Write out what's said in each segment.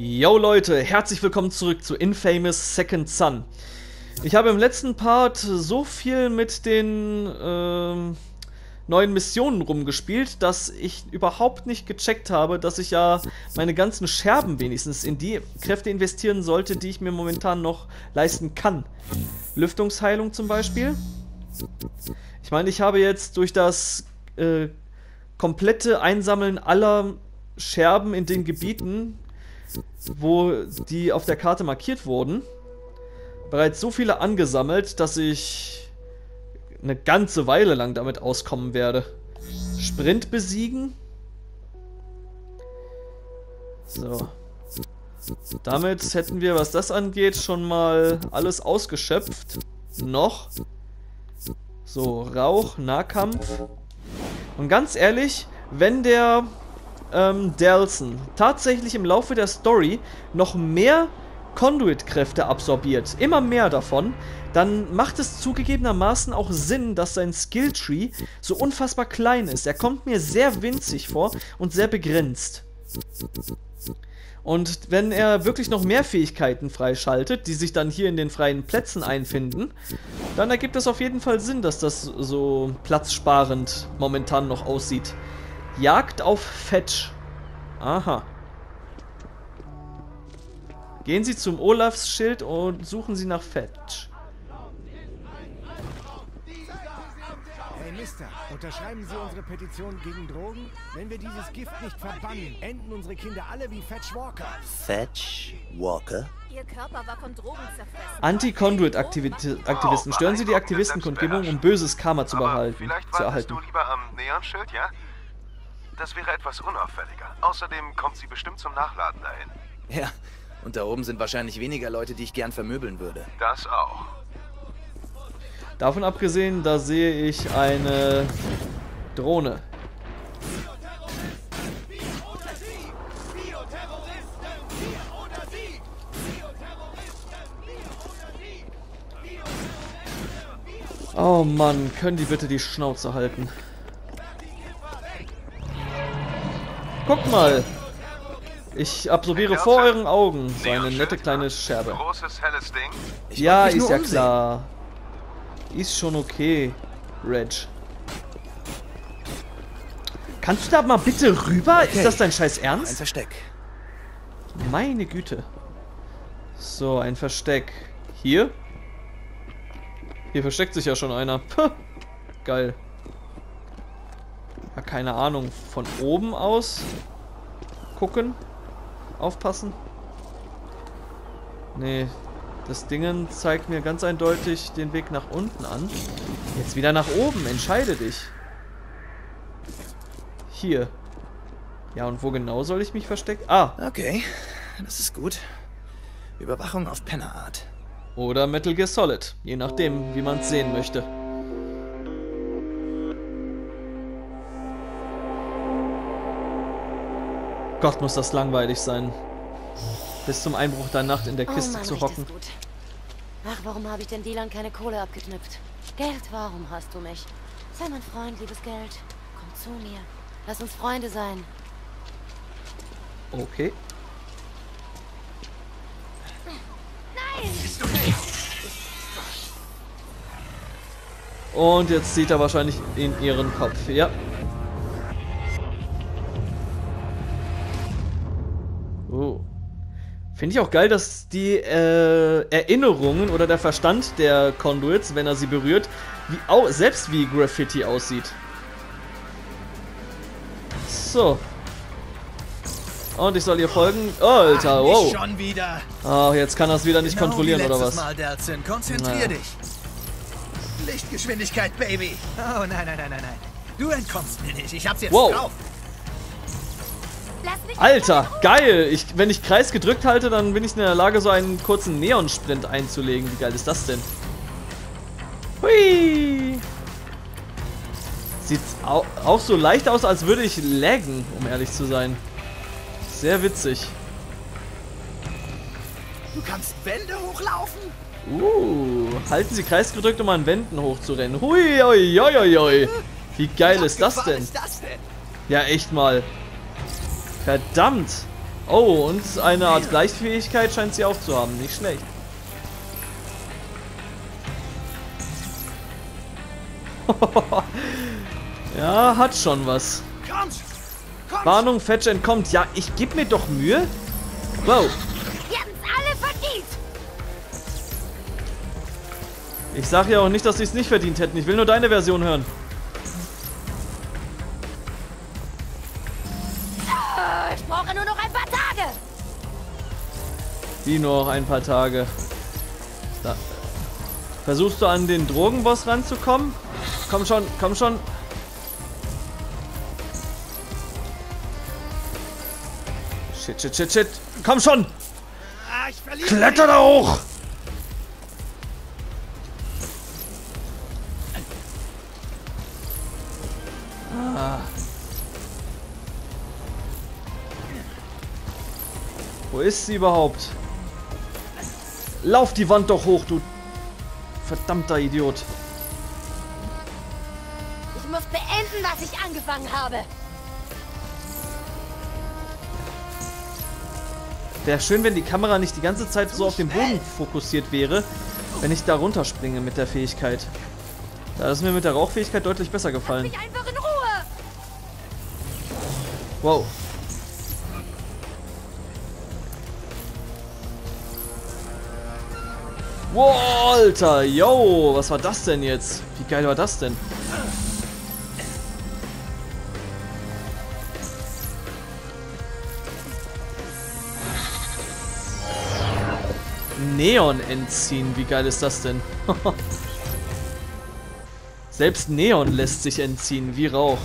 Yo Leute, herzlich willkommen zurück zu Infamous Second Son. Ich habe im letzten Part so viel mit den äh, neuen Missionen rumgespielt, dass ich überhaupt nicht gecheckt habe, dass ich ja meine ganzen Scherben wenigstens in die Kräfte investieren sollte, die ich mir momentan noch leisten kann. Lüftungsheilung zum Beispiel. Ich meine, ich habe jetzt durch das äh, komplette Einsammeln aller Scherben in den Gebieten wo die auf der Karte markiert wurden, bereits so viele angesammelt, dass ich eine ganze Weile lang damit auskommen werde. Sprint besiegen. So. Damit hätten wir, was das angeht, schon mal alles ausgeschöpft. Noch. So, Rauch, Nahkampf. Und ganz ehrlich, wenn der ähm, Delson tatsächlich im Laufe der Story noch mehr Conduit-Kräfte absorbiert, immer mehr davon, dann macht es zugegebenermaßen auch Sinn, dass sein Skilltree so unfassbar klein ist. Er kommt mir sehr winzig vor und sehr begrenzt. Und wenn er wirklich noch mehr Fähigkeiten freischaltet, die sich dann hier in den freien Plätzen einfinden, dann ergibt es auf jeden Fall Sinn, dass das so platzsparend momentan noch aussieht. Jagd auf Fetch. Aha. Gehen Sie zum Olafs Schild und suchen Sie nach Fetch. Hey Mister, unterschreiben Sie unsere Petition gegen Drogen? Wenn wir dieses Gift nicht verbannen, enden unsere Kinder alle wie Fetch Walker. Fetch Walker? Ihr Körper war von Drogen zerfressen. Anti-Conduit-Aktivisten. Stören Sie die Aktivistenkundgebung, um böses Karma zu, behalten, Vielleicht zu wartest erhalten. du lieber am Neonschild, ja? Das wäre etwas unauffälliger. Außerdem kommt sie bestimmt zum Nachladen dahin. Ja, und da oben sind wahrscheinlich weniger Leute, die ich gern vermöbeln würde. Das auch. Davon abgesehen, da sehe ich eine Drohne. Oh Mann, können die bitte die Schnauze halten? Guck mal! Ich absorbiere vor euren Augen so eine nette kleine Scherbe. Ja, ist ja klar. Ist schon okay, Reg. Kannst du da mal bitte rüber? Okay. Ist das dein scheiß Ein Ernst? Versteck. Meine Güte. So, ein Versteck. Hier? Hier versteckt sich ja schon einer. Puh. Geil. Ja, keine Ahnung. Von oben aus gucken. Aufpassen. Nee. Das Dingen zeigt mir ganz eindeutig den Weg nach unten an. Jetzt wieder nach oben. Entscheide dich. Hier. Ja, und wo genau soll ich mich verstecken? Ah, Okay, das ist gut. Überwachung auf Pennerart. Oder Metal Gear Solid, je nachdem, wie man es sehen möchte. Gott, muss das langweilig sein. Bis zum Einbruch der Nacht in der Kiste oh Mann, zu hocken. Ach, warum habe ich den Dealern keine Kohle abgeknüpft? Geld, warum hast du mich? Sei mein Freund, liebes Geld. Komm zu mir. Lass uns Freunde sein. Okay. Und jetzt sieht er wahrscheinlich in ihren Kopf. Ja. Finde ich auch geil, dass die äh, Erinnerungen oder der Verstand der Conduits, wenn er sie berührt, wie au selbst wie Graffiti aussieht. So. Und ich soll ihr folgen. Oh, Alter, wow. schon wieder. Oh, jetzt kann er es wieder nicht Genau kontrollieren oder was? Mal, Delzin. Konzentrier Na. dich. Lichtgeschwindigkeit, Baby. Oh, nein, nein, nein, nein, nein. Du entkommst mir nicht. Ich hab's jetzt Wow. drauf. Alter, geil! Ich, wenn ich Kreis gedrückt halte, dann bin ich in der Lage, so einen kurzen Neon-Sprint einzulegen. Wie geil ist das denn? Hui! Sieht au auch so leicht aus, als würde ich laggen, um ehrlich zu sein. Sehr witzig. Du kannst Wände hochlaufen? Uh, halten Sie Kreis gedrückt, um an Wänden hochzurennen. Hui, ui, ui, ui, ui. Wie geil ist das ist das denn? Ja, echt mal. Verdammt. Oh, und eine Art Gleichfähigkeit scheint sie auch zu haben. Nicht schlecht. ja, hat schon was. Warnung, Fetch entkommt. Ja, ich gebe mir doch Mühe. Wow. Ich sag ja auch nicht, dass sie es nicht verdient hätten. Ich will nur deine Version hören. Nur noch ein paar Tage! Die nur noch ein paar Tage. Da. Versuchst du an den Drogenboss ranzukommen? Komm schon, komm schon. Shit, shit, shit, shit. Komm schon! Ah, Kletter da hoch! Ist sie überhaupt? Lauf die Wand doch hoch, du verdammter Idiot. Ich muss beenden, was ich angefangen habe. Wäre schön, wenn die Kamera nicht die ganze Zeit so auf den Boden fokussiert wäre, wenn ich da runterspringe mit der Fähigkeit. Da ist mir mit der Rauchfähigkeit deutlich besser gefallen. Wow. Wow, Alter, yo, was war das denn jetzt? Wie geil war das denn? Neon entziehen, wie geil ist das denn? Selbst Neon lässt sich entziehen, wie Rauch.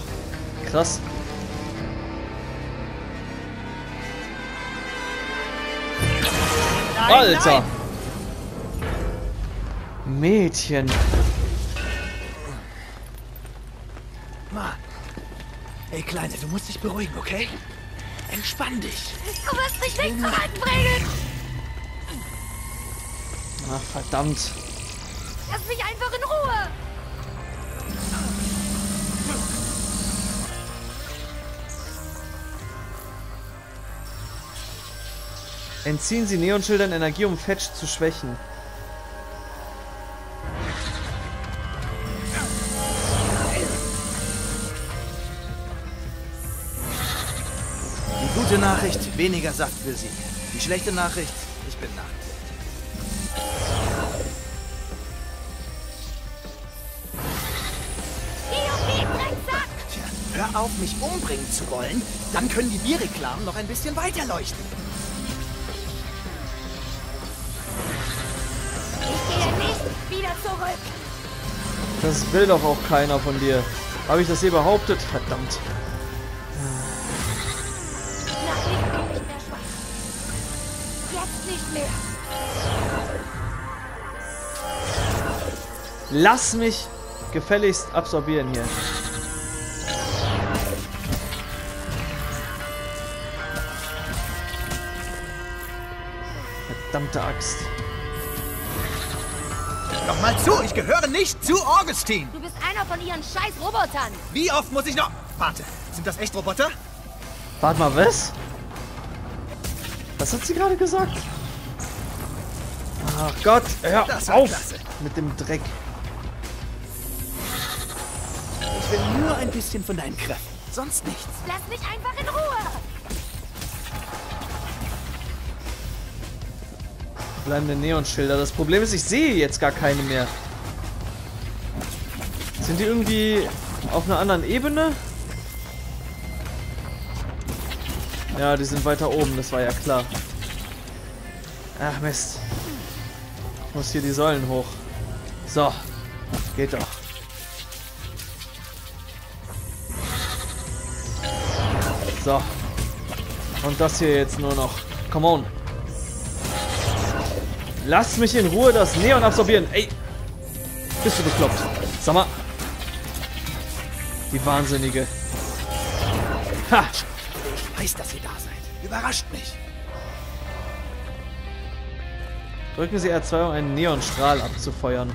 Krass. Alter! Mädchen. Mann. Ey, Kleine, du musst dich beruhigen, okay? Entspann dich. Du wirst mich nicht voranbringen! Ach, verdammt. Lass mich einfach in Ruhe! Entziehen Sie Neonschildern Energie, um Fetch zu schwächen. Gute Nachricht, weniger Saft für sie. Die schlechte Nachricht, ich bin! Tja, hör auf, mich umbringen zu wollen. Dann können die Bierreklamen noch ein bisschen weiter leuchten. Ich gehe nicht wieder zurück! Das will doch auch keiner von dir. Habe ich das hier behauptet? Verdammt. Lass mich gefälligst absorbieren hier. Verdammte Axt. Nochmal zu, ich gehöre nicht zu Augustin. Du bist einer von ihren scheiß Robotern. Wie oft muss ich noch... Warte, sind das echt Roboter? Warte mal, was? Was hat sie gerade gesagt? Ach Gott, hör auf klasse. mit dem Dreck. Will nur ein bisschen von deinen Kräften. Sonst nichts. Lass mich einfach in Ruhe. Bleibende Neonschilder. Das Problem ist, ich sehe jetzt gar keine mehr. Sind die irgendwie auf einer anderen Ebene? Ja, die sind weiter oben, das war ja klar. Ach Mist. Ich muss hier die Säulen hoch. So. Geht doch. So. Und das hier jetzt nur noch. Come on. Lass mich in Ruhe das Neon absorbieren. Ey. Bist du bekloppt? Sag mal. Die Wahnsinnige. Ha. Ich weiß, dass ihr da seid. Überrascht mich. Drücken Sie R2, um einen Neonstrahl abzufeuern.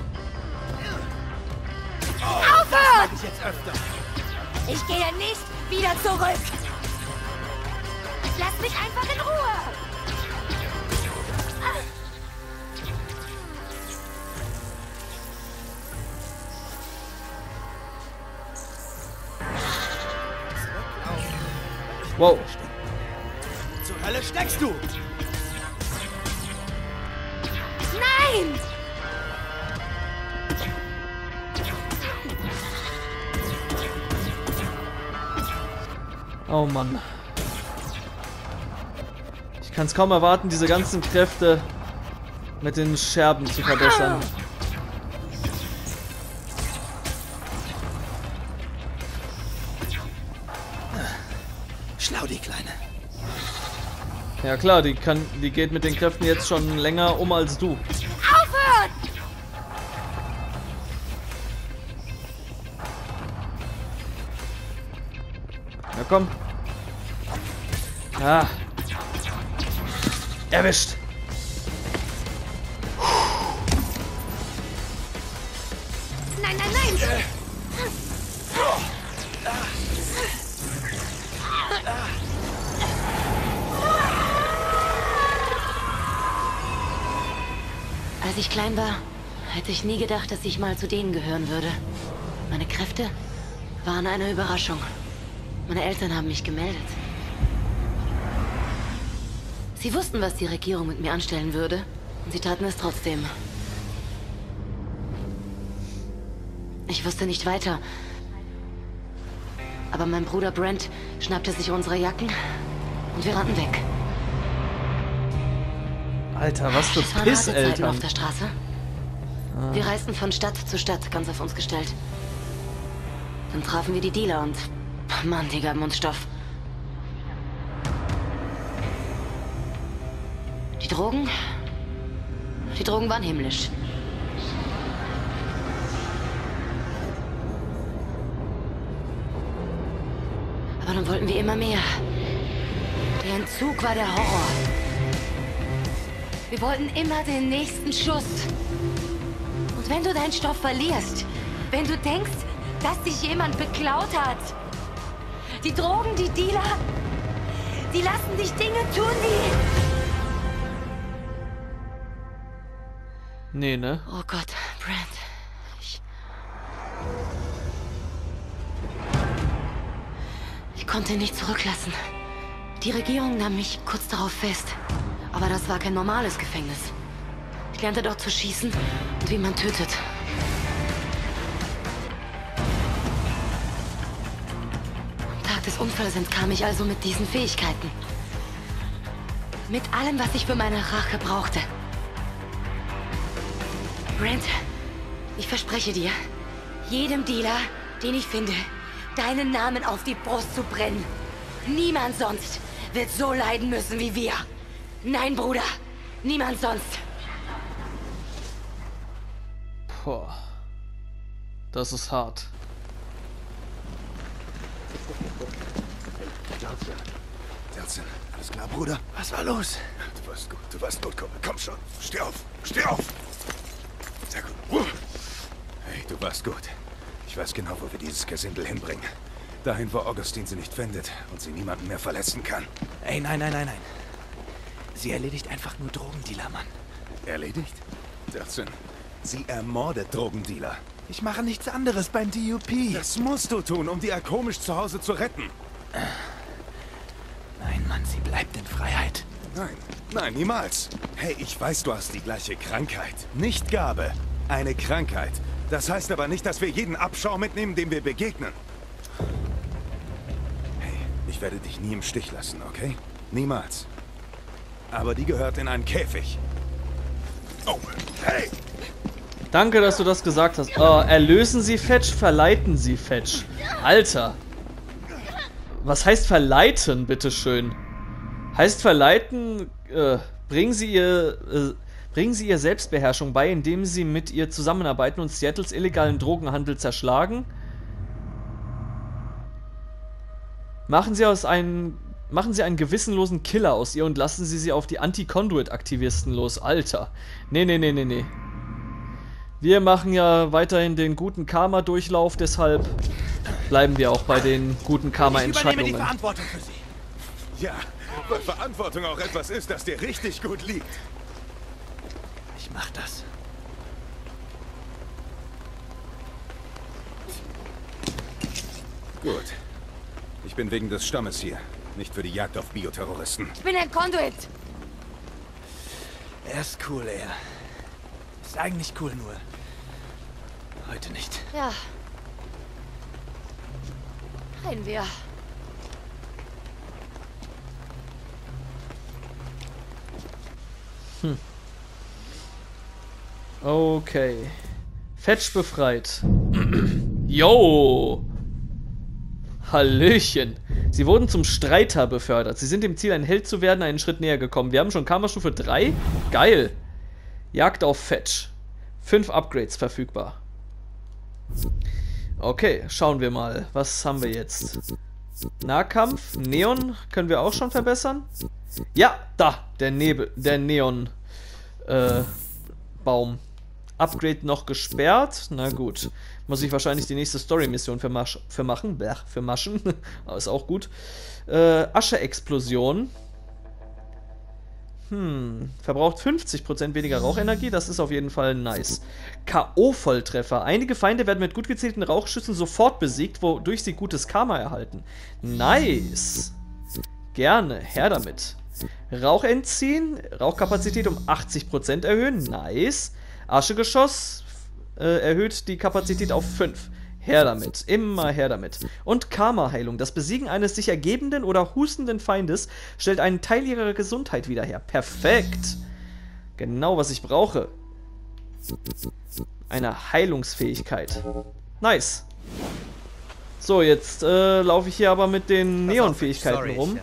Aufhören! Ich jetzt öfter. Ich gehe nicht wieder zurück. Lass mich einfach in Ruhe! Wow. Zur Hölle steckst du! Nein! Oh Mann. Ich kann es kaum erwarten, diese ganzen Kräfte mit den Scherben zu verbessern. Schlau, die Kleine. Ja klar, die kann, die geht mit den Kräften jetzt schon länger um als du. Aufhören! Na komm. Ah. Erwischt. Nein, nein, nein! Als ich klein war, hätte ich nie gedacht, dass ich mal zu denen gehören würde. Meine Kräfte waren eine Überraschung. Meine Eltern haben mich gemeldet. Sie wussten, was die Regierung mit mir anstellen würde. Und sie taten es trotzdem. Ich wusste nicht weiter. Aber mein Bruder Brent schnappte sich unsere Jacken und wir rannten weg. Alter, was für Pisseltern. auf der Straße. Wir reisten von Stadt zu Stadt, ganz auf uns gestellt. Dann trafen wir die Dealer und... Mann, die gaben uns Stoff. Drogen... Die Drogen waren himmlisch. Aber dann wollten wir immer mehr. Der Entzug war der Horror. Wir wollten immer den nächsten Schuss. Und wenn du deinen Stoff verlierst, wenn du denkst, dass dich jemand beklaut hat, die Drogen, die Dealer, die lassen dich Dinge tun, die... Nee, ne? Oh Gott, Brent. Ich... Ich konnte ihn nicht zurücklassen. Die Regierung nahm mich kurz darauf fest. Aber das war kein normales Gefängnis. Ich lernte dort zu schießen und wie man tötet. Am Tag des Unfalls entkam ich also mit diesen Fähigkeiten. Mit allem, was ich für meine Rache brauchte. Brent, ich verspreche dir, jedem Dealer, den ich finde, deinen Namen auf die Brust zu brennen. Niemand sonst wird so leiden müssen wie wir. Nein, Bruder, niemand sonst. Boah. Das ist hart. Delson, alles klar, Bruder? Was war los? Du warst gut, du warst gut, Kumpel. Komm schon. Steh auf, steh auf. Sehr gut. Hey, du warst gut. Ich weiß genau, wo wir dieses Gesindel hinbringen. Dahin, wo Augustin sie nicht findet und sie niemanden mehr verletzen kann. Ey, nein, nein, nein, nein. Sie erledigt einfach nur Drogendealer, Mann. Erledigt? Delson, sie ermordet Drogendealer. Ich mache nichts anderes beim DUP. Das musst du tun, um die Akomisch zu Hause zu retten. Nein, Mann, sie bleibt in Freiheit. Nein, nein, niemals. Hey, ich weiß, du hast die gleiche Krankheit. Nicht Gabe. Eine Krankheit. Das heißt aber nicht, dass wir jeden Abschau mitnehmen, dem wir begegnen. Hey, ich werde dich nie im Stich lassen, okay? Niemals. Aber die gehört in einen Käfig. Oh, hey! Danke, dass du das gesagt hast. Oh, erlösen Sie Fetch, verleiten Sie Fetch. Alter. Was heißt verleiten, bitteschön? Heißt verleiten, äh, bringen Sie ihr, äh, bringen Sie ihr Selbstbeherrschung bei, indem Sie mit ihr zusammenarbeiten und Seattles illegalen Drogenhandel zerschlagen? Machen Sie aus einem, machen Sie einen gewissenlosen Killer aus ihr und lassen Sie sie auf die Anti-Conduit-Aktivisten los. Alter. Nee, nee, nee, nee, nee. Wir machen ja weiterhin den guten Karma-Durchlauf, deshalb bleiben wir auch bei den guten Ich übernehme die Karma-Entscheidungen. Verantwortung für sie. Ja, Weil Verantwortung auch etwas ist, das dir richtig gut liegt. Ich mach das. Gut. Ich bin wegen des Stammes hier, nicht für die Jagd auf Bioterroristen. Ich bin ein Conduit. Er ist cool, er. Ist eigentlich cool, nur. Heute nicht. Ja. Rein wir. Okay. Fetch befreit. Yo! Hallöchen. Sie wurden zum Streiter befördert. Sie sind dem Ziel, ein Held zu werden, einen Schritt näher gekommen. Wir haben schon Karma-Stufe 3. Geil. Jagd auf Fetch. Fünf Upgrades verfügbar. Okay, schauen wir mal. Was haben wir jetzt? Nahkampf, Neon können wir auch schon verbessern. Ja, da, der Nebel, der Neon äh, Baum. Upgrade noch gesperrt. Na gut. Muss ich wahrscheinlich die nächste Story-Mission für, Masch für machen. Blech, für Maschen. Aber ist auch gut. Äh, Asche-Explosion. Hm. Verbraucht 50% weniger Rauchenergie. Das ist auf jeden Fall nice. K.O.-Volltreffer. Einige Feinde werden mit gut gezielten Rauchschüssen sofort besiegt, wodurch sie gutes Karma erhalten. Nice. Gerne. Her damit. Rauch entziehen. Rauchkapazität um 80% erhöhen. Nice. Aschegeschoss äh, erhöht die Kapazität auf 5. Her damit. Immer her damit. Und Karma-Heilung. Das Besiegen eines sich ergebenden oder hustenden Feindes stellt einen Teil ihrer Gesundheit wieder her. Perfekt. Genau, was ich brauche. Eine Heilungsfähigkeit. Nice. So, jetzt äh, laufe ich hier aber mit den Neon-Fähigkeiten rum. ich-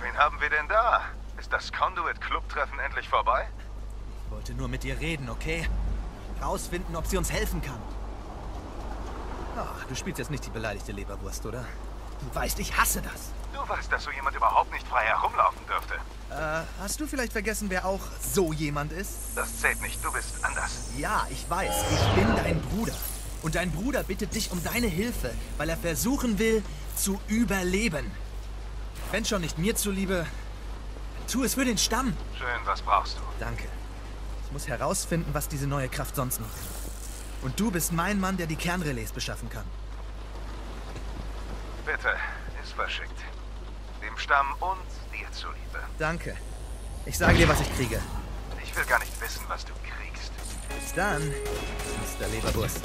Wen haben wir denn da? Ist das Conduit-Club-Treffen endlich vorbei? Ich wollte nur mit dir reden, okay? Rausfinden, ob sie uns helfen kann. Ach, du spielst jetzt nicht die beleidigte Leberwurst, oder? Du weißt, ich hasse das. Du weißt, dass so jemand überhaupt nicht frei herumlaufen dürfte. Äh, hast du vielleicht vergessen, wer auch so jemand ist? Das zählt nicht, du bist anders. Ja, ich weiß. Ich bin dein Bruder. Und dein Bruder bittet dich um deine Hilfe, weil er versuchen will, zu überleben. Wenn schon nicht mir zuliebe, tu es für den Stamm. Schön, was brauchst du? Danke. Ich muss herausfinden, was diese neue Kraft sonst macht. Und du bist mein Mann, der die Kernrelais beschaffen kann. Bitte, ist verschickt. Dem Stamm und dir zuliebe. Danke. Ich sage dir, was ich kriege. Ich will gar nicht wissen, was du kriegst. Bis dann, Mr. Leberwurst.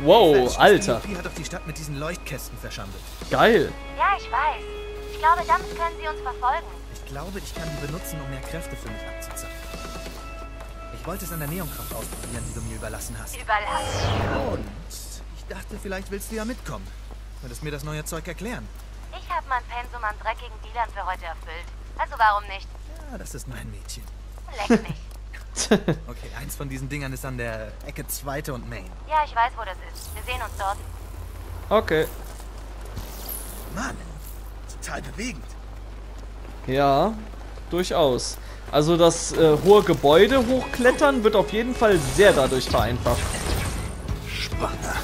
Wow, Alter. DUP hat doch die Stadt mit diesen Leuchtkästen verschandelt. Geil. Ja, ich weiß. Ich glaube, damit können sie uns verfolgen. Ich glaube, ich kann die benutzen, um mehr Kräfte für mich abzuzapfen. Ich wollte es an der Neonkraft ausprobieren, die du mir überlassen hast. Überlassen. Und ich dachte, vielleicht willst du ja mitkommen. Könntest mir das neue Zeug erklären. Ich habe mein Pensum an dreckigen Dealern für heute erfüllt. Also warum nicht? Ja, das ist mein Mädchen. Leck mich. Okay, eins von diesen Dingern ist an der Ecke Zweite und Main. ja, ich weiß, wo das ist. Wir sehen uns dort. Okay. Mann, total bewegend. Ja, durchaus. Also das äh, hohe Gebäude hochklettern wird auf jeden Fall sehr dadurch vereinfacht. Spanner.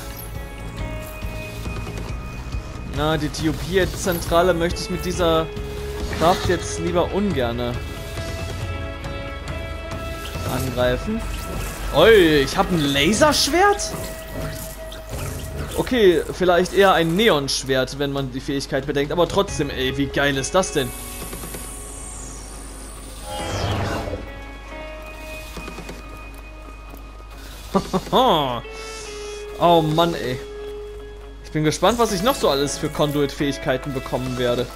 Na, die TUP-Zentrale möchte ich mit dieser Kraft jetzt lieber ungerne angreifen. Oi, ich habe ein Laserschwert? Okay, vielleicht eher ein Neonschwert, wenn man die Fähigkeit bedenkt. Aber trotzdem, ey, wie geil ist das denn? oh Mann, ey. Ich bin gespannt, was ich noch so alles für Conduit-Fähigkeiten bekommen werde.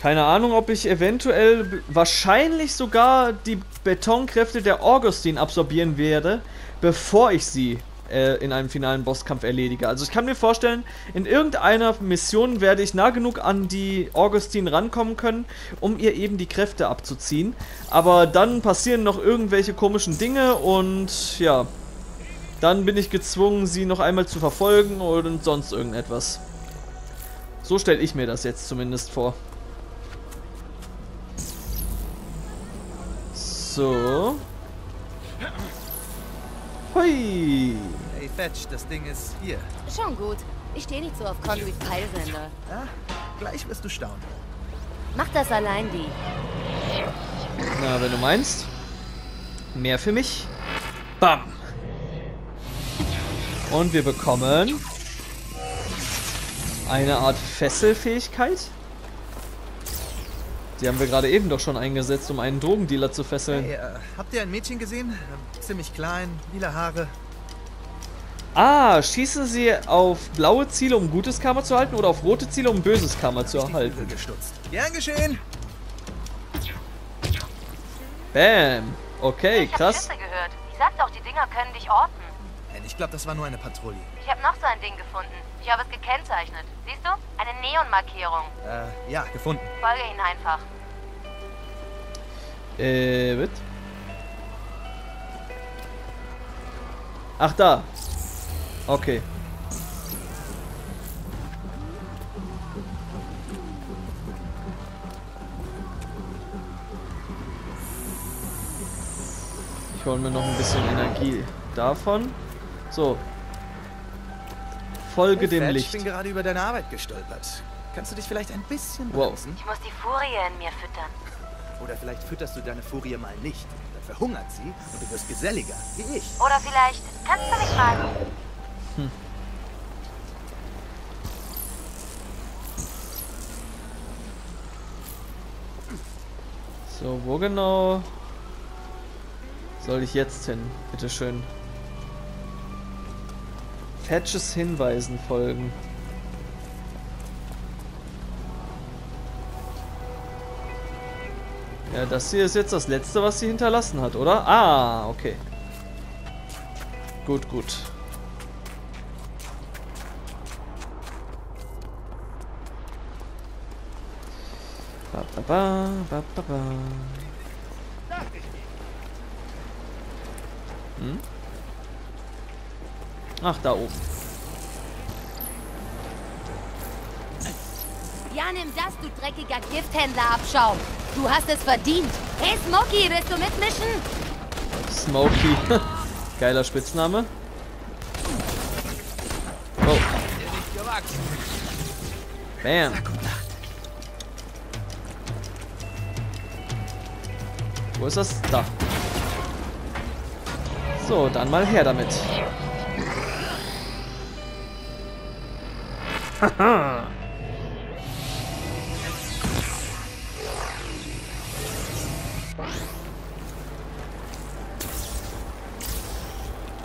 Keine Ahnung, ob ich eventuell wahrscheinlich sogar die Betonkräfte der Augustin absorbieren werde, bevor ich sie äh, in einem finalen Bosskampf erledige. Also ich kann mir vorstellen, in irgendeiner Mission werde ich nah genug an die Augustin rankommen können, um ihr eben die Kräfte abzuziehen. Aber dann passieren noch irgendwelche komischen Dinge und ja, dann bin ich gezwungen, sie noch einmal zu verfolgen und sonst irgendetwas. So stelle ich mir das jetzt zumindest vor. So. Hui. Hey, Fetch, das Ding ist hier. Schon gut. Ich stehe nicht so auf Conduit Peilsender. Ja, gleich wirst du staunen. Mach das allein, die. Na, wenn du meinst. Mehr für mich. Bam. Und wir bekommen eine Art Fesselfähigkeit. Die haben wir gerade eben doch schon eingesetzt, um einen Drogendealer zu fesseln. Hey, äh, habt ihr ein Mädchen gesehen? Ähm, ziemlich klein, lila Haare. Ah, schießen sie auf blaue Ziele, um gutes Karma zu erhalten oder auf rote Ziele, um böses Karma zu erhalten? gestutzt. Gern geschehen. Bam. Okay, ich krass. Schüsse gehört. Ich sag doch, die Dinger können dich orten. Ich glaube, das war nur eine Patrouille. Ich habe noch so ein Ding gefunden. Ich habe es gekennzeichnet. Siehst du? Eine Neonmarkierung. Äh, ja, gefunden. Folge ihn einfach. Äh, wird? Ach, da. Okay. Ich hole mir noch ein bisschen Energie davon. So. Folge dem Fetch, Licht. Ich bin gerade über deine Arbeit gestolpert. Kannst du dich vielleicht ein bisschen Wow. bremsen? Ich muss die Furie in mir füttern. Oder vielleicht fütterst du deine Furie mal nicht. Dann verhungert sie und du wirst geselliger, wie ich. Oder vielleicht kannst du mich mal. So, wo genau soll ich jetzt hin? Bitteschön. Patches Hinweisen folgen. Ja, das hier ist jetzt das letzte, was sie hinterlassen hat, oder? Ah, okay. Gut, gut. Ba, ba, ba, ba, ba, ba. Hm? Ach, da oben. Ja, nimm das, du dreckiger Gifthändler-Abschaum. Du hast es verdient. Hey, Smokey, willst du mitmischen? Smokey. Geiler Spitzname. Oh. Bam. Wo ist das? Da. So, dann mal her damit. Haha.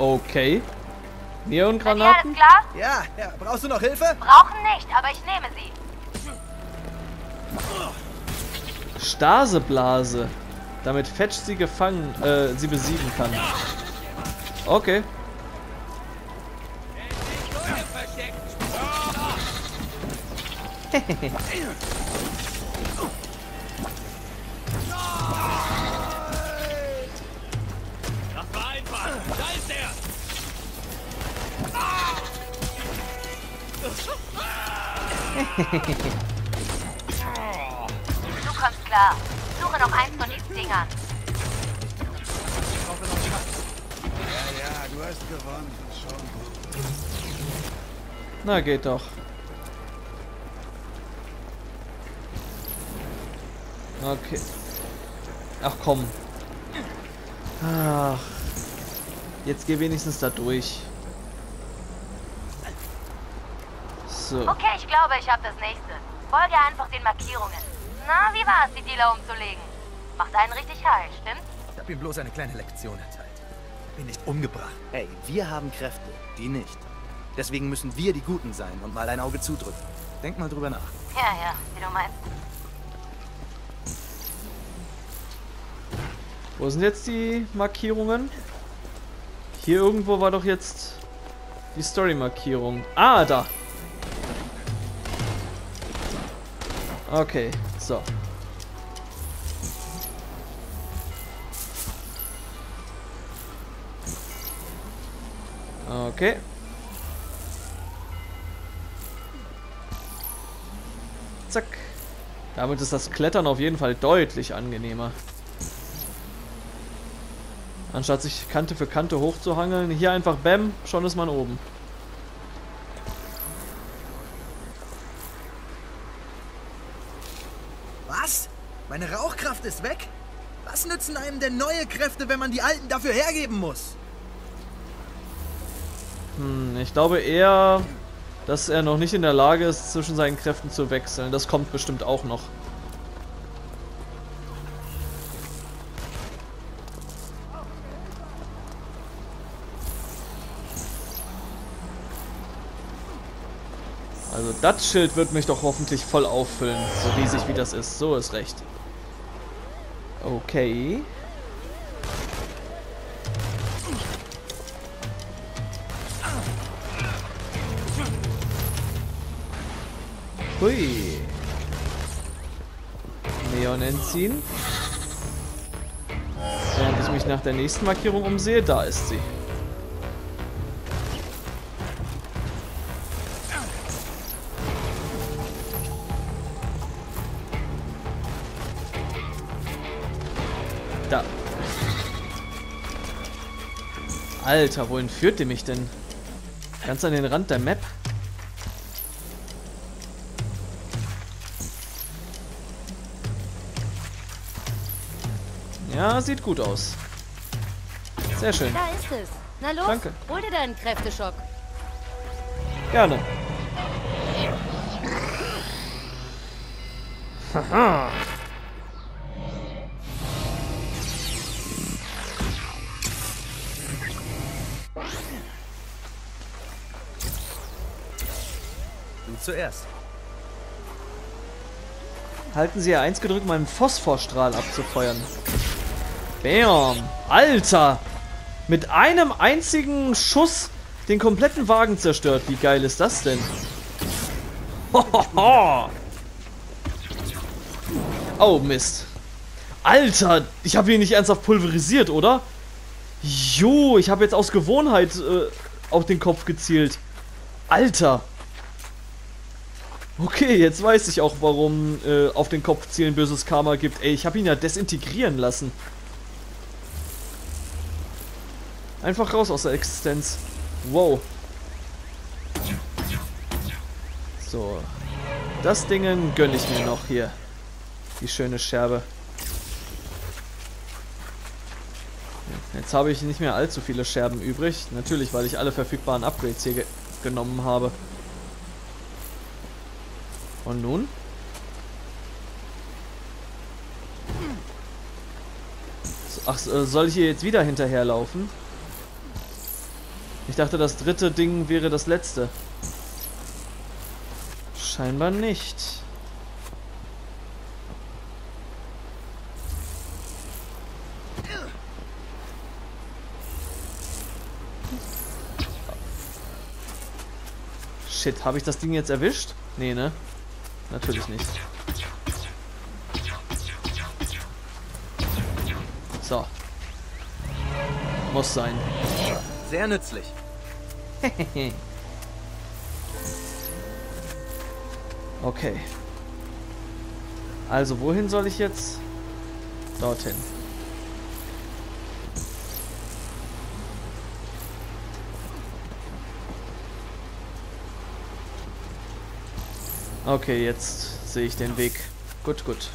Okay. Alles Neongranaten? klar? Ja, ja. Brauchst du noch Hilfe? Brauchen nicht, aber ich nehme sie. Staseblase. Damit Fetch sie gefangen, äh, sie besiegen kann. Okay. Du kommst klar. Suche noch eins von diesen Dingern. Ja, du hast gewonnen. Schon gut. Na, geht doch. Okay. Ach komm. Ach. Jetzt geh wenigstens da durch. So. Okay, ich glaube, ich habe das nächste. Folge einfach den Markierungen. Na, wie war es, die Dealer umzulegen? Macht einen richtig high, stimmt's? Ich habe ihm bloß eine kleine Lektion erteilt. Bin nicht umgebracht. Hey, wir haben Kräfte, die nicht. Deswegen müssen wir die Guten sein und mal ein Auge zudrücken. Denk mal drüber nach. Ja, ja, wie du meinst. Wo sind jetzt die Markierungen? Hier irgendwo war doch jetzt die Story-Markierung. Ah, da. Okay, so. Okay. Zack. Damit ist das Klettern auf jeden Fall deutlich angenehmer. Anstatt sich Kante für Kante hochzuhangeln. Hier einfach Bäm, schon ist man oben. Was? Meine Rauchkraft ist weg? Was nützen einem denn neue Kräfte, wenn man die alten dafür hergeben muss? Hm, ich glaube eher, dass er noch nicht in der Lage ist, zwischen seinen Kräften zu wechseln. Das kommt bestimmt auch noch. Das Schild wird mich doch hoffentlich voll auffüllen, so riesig wie das ist. So ist recht. Okay. Hui. Neon entziehen. Während ich mich nach der nächsten Markierung umsehe, da ist sie. Alter, wohin führt die mich denn? Ganz an den Rand der Map? Ja, sieht gut aus. Sehr schön. Da ist es. Na los, Danke. hol dir deinen Kräfteschock. Gerne. Haha. Zuerst. Halten Sie R1 gedrückt, um einen Phosphorstrahl abzufeuern. Bam. Alter. Mit einem einzigen Schuss den kompletten Wagen zerstört. Wie geil ist das denn? Hohoho. Oh, Mist. Alter, ich habe ihn nicht ernsthaft pulverisiert, oder? Jo, ich habe jetzt aus Gewohnheit äh, auf den Kopf gezielt. Alter. Okay, jetzt weiß ich auch, warum äh, auf den Kopf zielen böses Karma gibt. Ey, ich habe ihn ja desintegrieren lassen. Einfach raus aus der Existenz. Wow. So. Das Dingen gönne ich mir noch hier. Die schöne Scherbe. Jetzt habe ich nicht mehr allzu viele Scherben übrig. Natürlich, weil ich alle verfügbaren Upgrades hier ge genommen habe. Und nun? Ach, äh, soll ich hier jetzt wieder hinterherlaufen? Ich dachte, das dritte Ding wäre das letzte. Scheinbar nicht. Shit, habe ich das Ding jetzt erwischt? Nee, ne? Natürlich nicht. So. Muss sein. Sehr nützlich. Okay. Also, wohin soll ich jetzt? Dorthin. Okay, jetzt sehe ich den Weg. Gut, gut.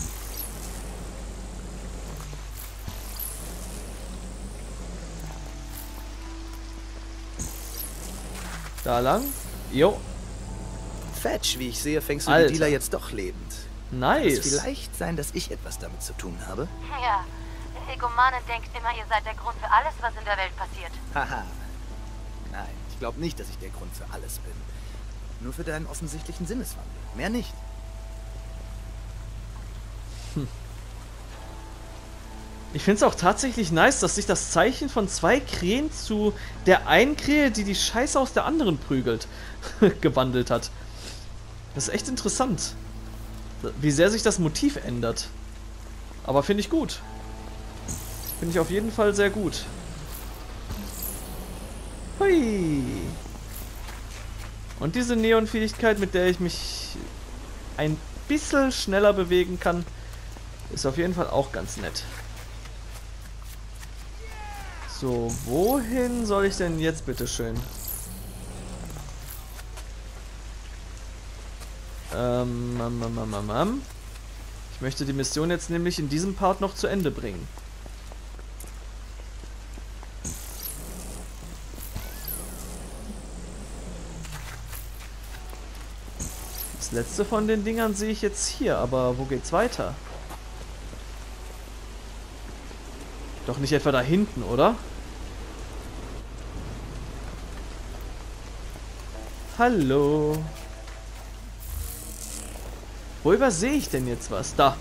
Da lang. Jo, Fetch, wie ich sehe, fängst du Alter. die Dealer jetzt doch lebend. Kann nice. es vielleicht sein, dass ich etwas damit zu tun habe? Ja, der Egomane denkt immer, ihr seid der Grund für alles, was in der Welt passiert. Haha. Nein, ich glaube nicht, dass ich der Grund für alles bin. Nur für deinen offensichtlichen Sinneswandel. Mehr nicht. Ich finde es auch tatsächlich nice, dass sich das Zeichen von zwei Krähen zu der einen Krähe, die die Scheiße aus der anderen prügelt, gewandelt hat. Das ist echt interessant. Wie sehr sich das Motiv ändert. Aber finde ich gut. Finde ich auf jeden Fall sehr gut. Hui. Und diese Neon-Fähigkeit, mit der ich mich ein bisschen schneller bewegen kann, ist auf jeden Fall auch ganz nett. So, wohin soll ich denn jetzt bitte schön? Ähm, ähm, ähm, ähm, ähm. Ich möchte die Mission jetzt nämlich in diesem Part noch zu Ende bringen. Letzte von den Dingern sehe ich jetzt hier, aber wo geht's weiter? Doch nicht etwa da hinten, oder? Hallo. Wo übersehe ich denn jetzt was? Da.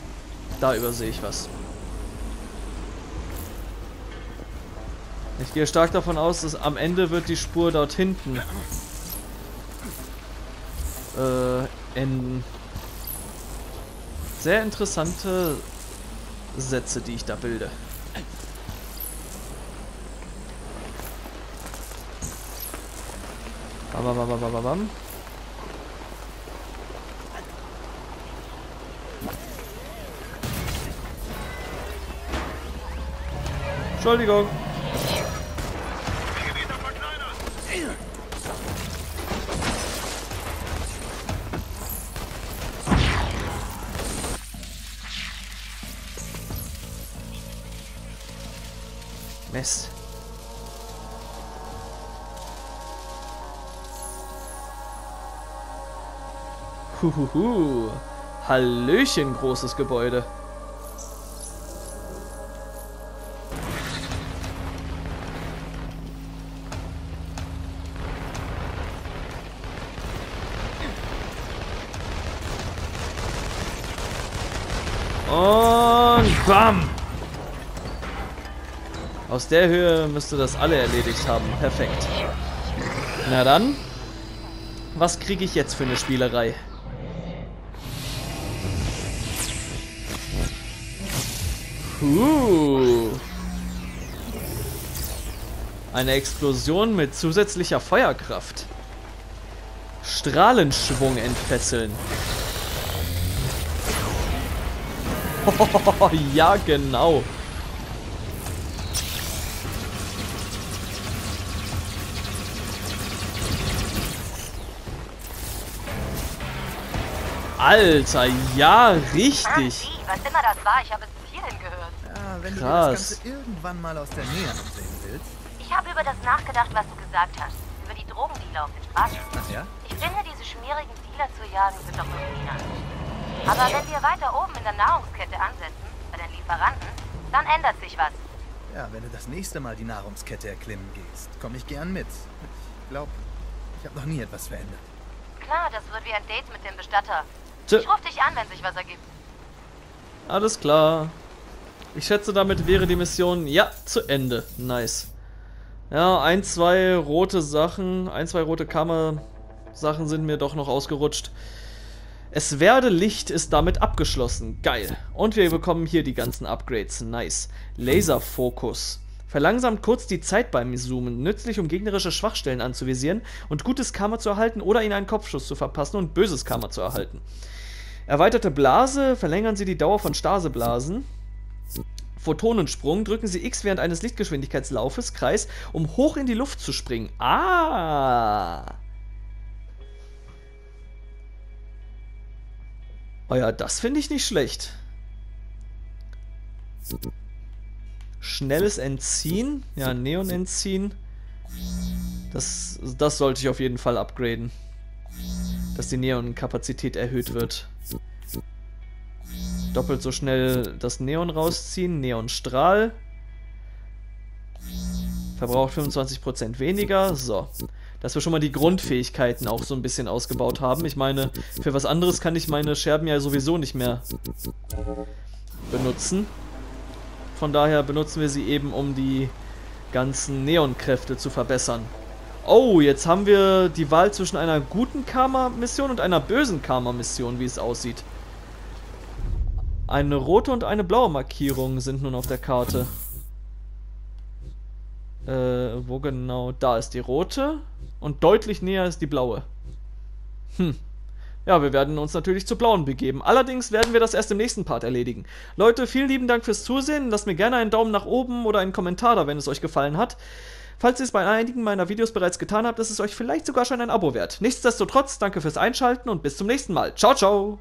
Da übersehe ich was. Ich gehe stark davon aus, dass am Ende wird die Spur dort hinten äh, enden. Sehr interessante Sätze, die ich da bilde. Bam, bam, bam. Entschuldigung. Huhuhu. Hallöchen, großes Gebäude. Und bam! Aus der Höhe müsste das alle erledigt haben. Perfekt. Na dann. Was kriege ich jetzt für eine Spielerei? Eine Explosion mit zusätzlicher Feuerkraft. Strahlenschwung entfesseln. ja, genau. Alter, ja, richtig. Was immer das war, ich habe es. Wenn du Krass. das Ganze irgendwann mal aus der Nähe ansehen willst. Ich habe über das nachgedacht, was du gesagt hast. Über die Drogendealer auf den Straßen. Ach ja? Ich finde, diese schmierigen Dealer zu jagen sind doch Routine. Aber wenn wir weiter oben in der Nahrungskette ansetzen, bei den Lieferanten, dann ändert sich was. Ja, wenn du das nächste Mal die Nahrungskette erklimmen gehst, komme ich gern mit. Ich glaube, ich habe noch nie etwas verändert. Klar, das wird wie ein Date mit dem Bestatter. Ich rufe dich an, wenn sich was ergibt. Alles klar. Ich schätze, damit wäre die Mission ja zu Ende. Nice. Ja, ein, zwei rote Sachen, ein, zwei rote Kammer-Sachen sind mir doch noch ausgerutscht. Es werde Licht ist damit abgeschlossen. Geil. Und wir bekommen hier die ganzen Upgrades. Nice. Laserfokus. Verlangsamt kurz die Zeit beim Zoomen. Nützlich, um gegnerische Schwachstellen anzuvisieren und gutes Karma zu erhalten oder ihnen einen Kopfschuss zu verpassen und böses Karma zu erhalten. Erweiterte Blase. Verlängern Sie die Dauer von Staseblasen. Photonensprung. Drücken Sie X während eines Lichtgeschwindigkeitslaufes, Kreis, um hoch in die Luft zu springen. Ah! Oh ja, das finde ich nicht schlecht. Schnelles Entziehen. Ja, Neon entziehen. Das, das sollte ich auf jeden Fall upgraden. Dass die Neon-Kapazität erhöht wird. Doppelt so schnell das Neon rausziehen. Neonstrahl. Verbraucht 25% weniger. So. Dass wir schon mal die Grundfähigkeiten auch so ein bisschen ausgebaut haben. Ich meine, für was anderes kann ich meine Scherben ja sowieso nicht mehr benutzen. Von daher benutzen wir sie eben, um die ganzen Neonkräfte zu verbessern. Oh, jetzt haben wir die Wahl zwischen einer guten Karma-Mission und einer bösen Karma-Mission, wie es aussieht. Eine rote und eine blaue Markierung sind nun auf der Karte. Äh, wo genau? Da ist die rote und deutlich näher ist die blaue. Hm. Ja, wir werden uns natürlich zu blauen begeben. Allerdings werden wir das erst im nächsten Part erledigen. Leute, vielen lieben Dank fürs Zusehen. Lasst mir gerne einen Daumen nach oben oder einen Kommentar da, wenn es euch gefallen hat. Falls ihr es bei einigen meiner Videos bereits getan habt, ist es euch vielleicht sogar schon ein Abo wert. Nichtsdestotrotz, danke fürs Einschalten und bis zum nächsten Mal. Ciao, ciao!